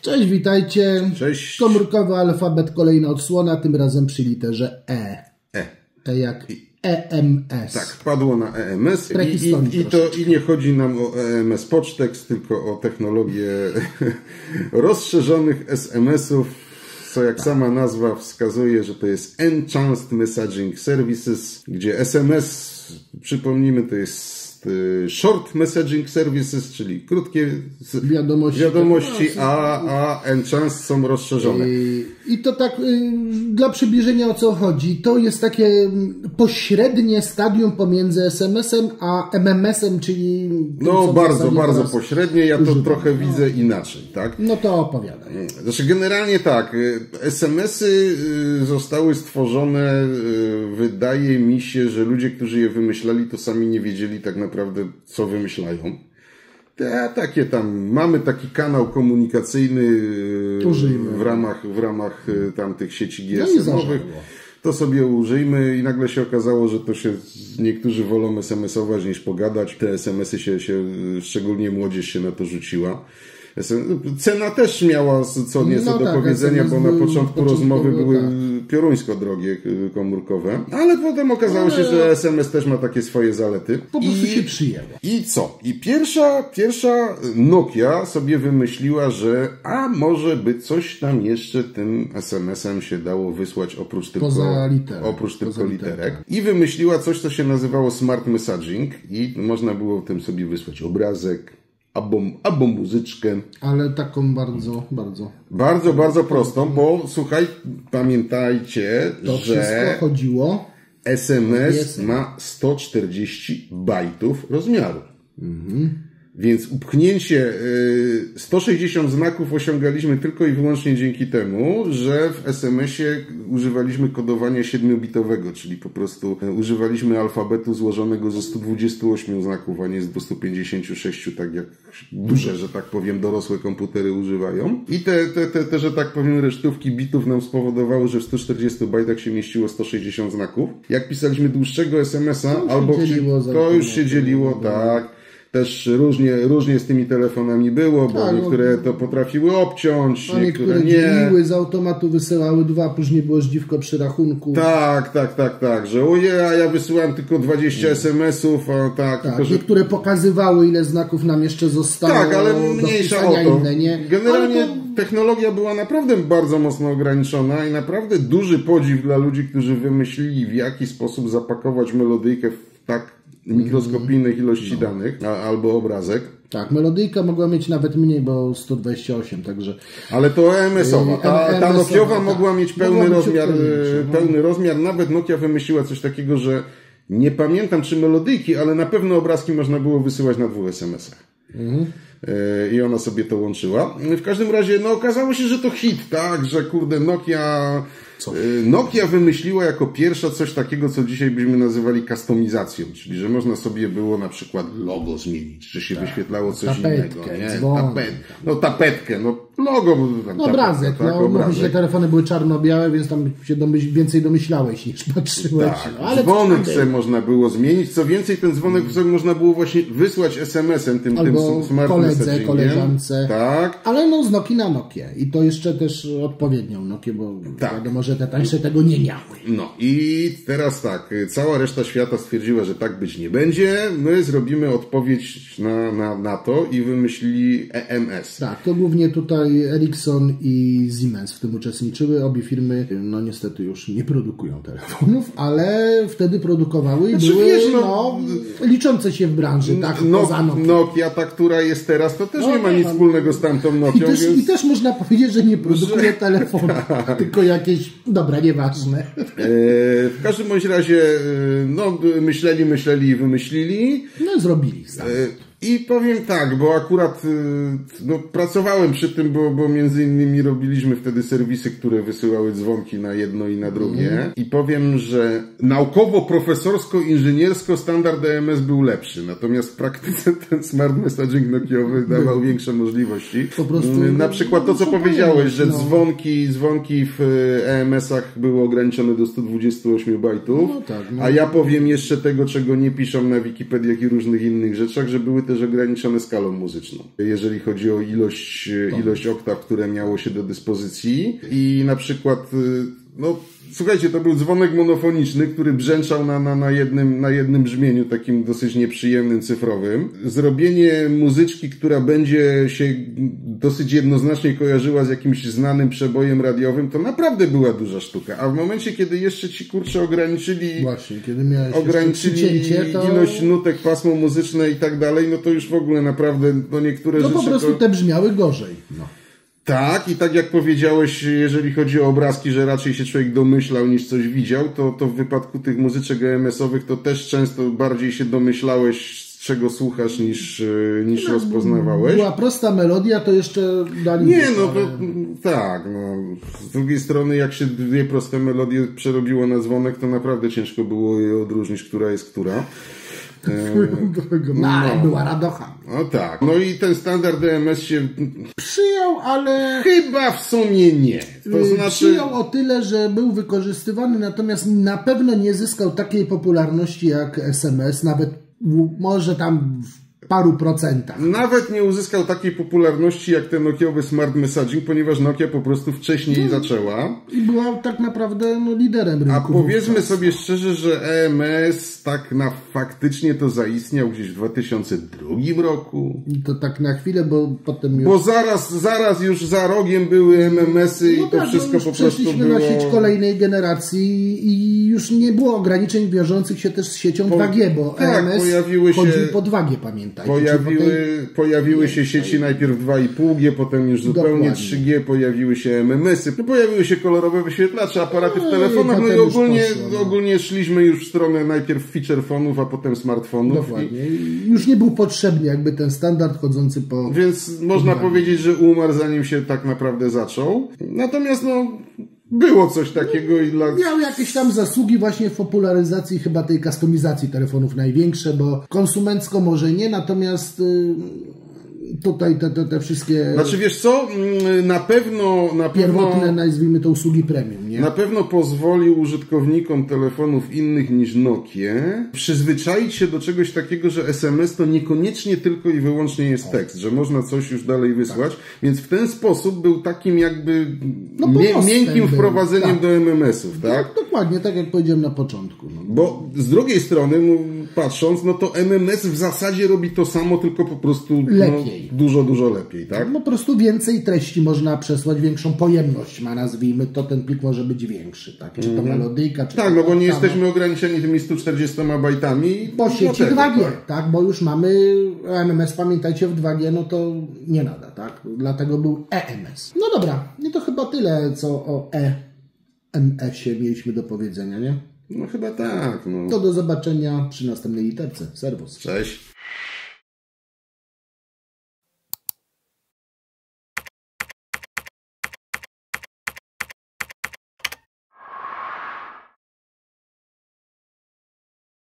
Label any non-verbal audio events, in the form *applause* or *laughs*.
Cześć, witajcie. Cześć. Komórkowy alfabet, kolejna odsłona, tym razem przy literze E. E. E jak EMS. Tak, padło na EMS i, i, i, to, i nie chodzi nam o EMS Pocztex, tylko o technologię *laughs* rozszerzonych SMS-ów, co jak sama nazwa wskazuje, że to jest Enhanced Messaging Services, gdzie SMS, przypomnijmy, to jest y, Short Messaging Services, czyli krótkie Wiadomości. wiadomości a, a Enhanced są rozszerzone. I, I to tak y, dla przybliżenia o co chodzi. To jest takie mm, pośrednie stadium pomiędzy SMS-em a MMS-em, czyli. tym, No w bardzo, bardzo pośrednie, ja to trochę widzę inaczej, tak? No to opowiadaj. Znaczy generalnie tak, y, SMS-y y, zostały stworzone, wydaje mi się, że ludzie, którzy je wymyślali, to sami nie wiedzieli tak naprawdę, co wymyślają. Te, takie tam, mamy taki kanał komunikacyjny y, Użyjmy. w ramach, w ramach y, tamtych sieci No GSM-owych. To sobie użyjmy i nagle się okazało, że to się niektórzy wolą SMS-ować niż pogadać. Te SMS-y się, się szczególnie młodzież się na to rzuciła. Cena też miała co nieco No do tak, powiedzenia, bo na początku rozmowy były tak. pioruńsko drogie y, komórkowe, ale potem okazało się, że SMS też ma takie swoje zalety. Po prostu się przyjęło. I co? I pierwsza, pierwsza Nokia sobie wymyśliła, że a może by coś tam jeszcze tym SMS-em się dało wysłać oprócz tylko, Poza literek. oprócz Poza tylko literek. literek. I wymyśliła coś, co się nazywało Smart Messaging i można było tym sobie wysłać obrazek albo, albo muzyczkę. Ale taką bardzo, bardzo. Bardzo, bardzo prostą, bo słuchaj, pamiętajcie, To że wszystko chodziło. SMS Jest. ma 140 bajtów rozmiaru. Więc upchnięcie y, 160 znaków osiągaliśmy tylko i wyłącznie dzięki temu, że w SMS-ie używaliśmy kodowania 7-bitowego, czyli po prostu y, używaliśmy alfabetu złożonego ze 128 znaków, a nie z 256, tak jak duże, że tak powiem, dorosłe komputery używają. I te, te, te, te że tak powiem, resztówki bitów nam spowodowały, że w 140 bajtach się mieściło 160 znaków. Jak pisaliśmy dłuższego SMS-a, albo to już się dzieliło, tak. Też różnie, różnie z tymi telefonami było, bo Tak, no. niektóre to potrafiły obciąć, A niektóre niektóre nie. dzieliły, z automatu wysyłały dwa, później było żdziwko przy rachunku. Tak, tak, tak, tak, że oje, a ja wysyłam tylko 20 SMS-ów, a tak, Tak, tylko że niektóre pokazywały, ile znaków nam jeszcze zostało. Tak, ale mniejsza o to. Inne, nie? Generalnie to, technologia była naprawdę bardzo mocno ograniczona i naprawdę duży podziw dla ludzi, którzy wymyślili w jaki sposób zapakować melodyjkę w tak mikroskopijnych ilości danych a, albo obrazek. tak, melodyjka mogła mieć nawet mniej, bo 128, także Ale to EMS-owa. Ta, ta Nokiowa tak. mogła mieć pełny rozmiar, e, no. pełny rozmiar. Nawet Nokia wymyśliła coś takiego, że nie pamiętam czy melodyjki, ale na pewno obrazki można było wysyłać na dwóch SMS-ach. E, I ona sobie to łączyła. W każdym razie, no okazało się, że to hit, tak, że kurde Nokia, e, Nokia wymyśliła jako pierwsza coś takiego, co dzisiaj byśmy nazywali kustomizacją, czyli że można sobie było na przykład logo zmienić, że się wyświetlało coś Tapetkę, innego, nie? dzwon. Tapet, no tapetkę, no logo, tam, no, tapetka, obrazek. tak, no, mówi się, obrazek. telefony były czarno-białe, więc tam się domyśl, więcej domyślałeś niż patrzyłeś. Tak, no, ale dzwonek co sobie można było zmienić. Co więcej, ten dzwonek sobie można było właśnie wysłać SMS-em, tym, Albo tym smart koledze, koleżance. Tak. Ale no z Nokii na Nokię. I to jeszcze też odpowiednią Nokię, bo Tak. wiadomo, że te tańsze tego nie miały. No i teraz tak, cała reszta świata stwierdziła, że tak być nie będzie. My zrobimy odpowiedź na, na, na to i wymyślili EMS. Tak, to głównie tutaj Ericsson i Siemens w tym uczestniczyły. Obie firmy, no niestety już nie produkują telefonów, ale wtedy produkowały i Znaczy, były wiesz, no, no, liczące się w branży, tak, No. Nokia, ta, która jest teraz, to też No nie ma tak, nic no. wspólnego z tamtą I Nokią, też, więc... I też można powiedzieć, że nie produkuje telefonów, *laughs* tylko jakieś, dobra, nieważne. E, w każdym bądź razie, e, no, myśleli, myśleli i wymyślili. No i zrobili. Tak. E, I powiem tak, bo akurat e, no, pracowałem przy tym, bo, bo między innymi robiliśmy wtedy serwisy, które wysyłały dzwonki na jedno i na drugie. I powiem, że naukowo, profesorsko, inżyniersko standard EMS był lepszy. Natomiast w praktyce *laughs* ten smart messaging Nokiowy dawał większe możliwości. Po prostu- Mm, Na przykład to, co powiedziałeś, że no. dzwonki, dzwonki w e, EMS-ach były ograniczone do 128 bajtów. No tak, no. A ja powiem jeszcze tego, czego nie piszą na Wikipediach i różnych innych rzeczach, że były też ograniczone skalą muzyczną. Jeżeli chodzi o ilość, ilość oktaw, które miało się do dyspozycji i na przykład no, słuchajcie, to był dzwonek monofoniczny, który brzęczał na, na, na, jednym, na jednym brzmieniu, takim dosyć nieprzyjemnym, cyfrowym. Zrobienie muzyczki, która będzie się dosyć jednoznacznie kojarzyła z jakimś znanym przebojem radiowym, to naprawdę była duża sztuka. A w momencie, kiedy jeszcze ci kurczę ograniczyli, Właśnie, kiedy miałeś ograniczyli to... ilość nutek, pasmo muzyczne i tak dalej, no to już w ogóle naprawdę, no niektóre no rzeczy... No po prostu to... te brzmiały gorzej. No. Tak, i tak jak powiedziałeś, jeżeli chodzi o obrazki, że raczej się człowiek domyślał niż coś widział, to, to w wypadku tych muzyczek EMS-owych to też często bardziej się domyślałeś, czego słuchasz, niż, e, niż no, rozpoznawałeś. Była prosta melodia, to jeszcze dali. Nie, no to tak. No. Z drugiej strony, jak się dwie proste melodie przerobiło na dzwonek, to naprawdę ciężko było je odróżnić, która jest która. No, ale była radocha. No tak. No i ten standard DMS się przyjął, ale chyba w sumie nie. To y, znaczy... Przyjął o tyle, że był wykorzystywany, natomiast na pewno nie zyskał takiej popularności jak SMS, nawet może tam paru procentach. Nawet nie uzyskał takiej popularności jak ten Nokiowy Smart Messaging, ponieważ Nokia po prostu wcześniej no, zaczęła. I była tak naprawdę no, liderem rynku. A powiedzmy sobie szczerze, że EMS tak na faktycznie to zaistniał gdzieś w 2002 roku. I to tak na chwilę, bo potem już... Bo zaraz, zaraz już za rogiem były MMS-y no i to tak, wszystko no po prostu było... na sieć kolejnej generacji i już nie było ograniczeń wiążących się też z siecią po... 2G, bo tak, EMS pojawiły się... chodził po 2G, pamiętam. Pojawiły, pojawiły się sieci najpierw 2,5G, potem już zupełnie Dokładnie. 3G, pojawiły się MMS-y, pojawiły się kolorowe wyświetlacze, aparaty w no telefonach, no i ogólnie, poszło, no. ogólnie szliśmy już w stronę najpierw feature fonów, a potem smartfonów. Dokładnie. I... Już nie był potrzebny jakby ten standard chodzący po... Więc można powiedzieć, że umarł zanim się tak naprawdę zaczął. Natomiast no, było coś takiego i dla... Miał jakieś tam zasługi właśnie w popularyzacji chyba tej kustomizacji telefonów największe, bo konsumencko może nie, natomiast y, tutaj te, te, te wszystkie... Znaczy wiesz co, mm, na pewno... Na pierwotne, pewno, nazwijmy to usługi premium, Na pewno pozwolił użytkownikom telefonów innych niż Nokia przyzwyczaić się do czegoś takiego, że SMS to niekoniecznie tylko i wyłącznie jest tekst, że można coś już dalej wysłać, tak. więc w ten sposób był takim jakby no, miękkim wprowadzeniem tak. do MMS-ów, tak? No, dokładnie, tak jak powiedziałem na początku. No. Bo z drugiej strony, no, patrząc, no to MMS w zasadzie robi to samo, tylko po prostu... No, Lepiej Dużo, dużo lepiej, tak? No, po prostu więcej treści można przesłać, większą pojemność ma, nazwijmy to, ten plik może być większy, tak? Czy to mm -hmm. melodyjka, czy Tak, no bo nie jesteśmy ograniczeni tymi 140 bajtami. Bo sieci 2G, tak? tak? Bo już mamy MMS, pamiętajcie, w 2G, no to nie nada, tak? Dlatego był EMS. No dobra, i to chyba tyle, co o EMS-ie mieliśmy do powiedzenia, nie? No chyba tak, no. To do zobaczenia przy następnej literce. Serwus. Cześć.